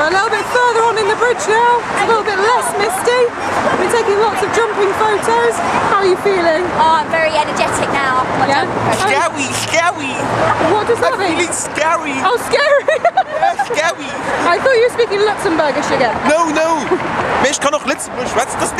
We're a little bit further on in the bridge now. It's a little bit less misty. We're taking lots of jumping photos. How are you feeling? Oh, I'm very energetic now. Yeah? Scary, scary. What does that I'm mean? feeling scary. Oh, scary! Scary. I thought you were speaking Luxembourgish again. No, no. Mensch kann auch Luxembourgisch. Was? Das is